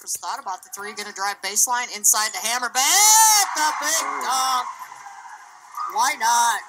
Just thought about the three. Going to drive baseline inside the hammer. Back the big dunk. Why not?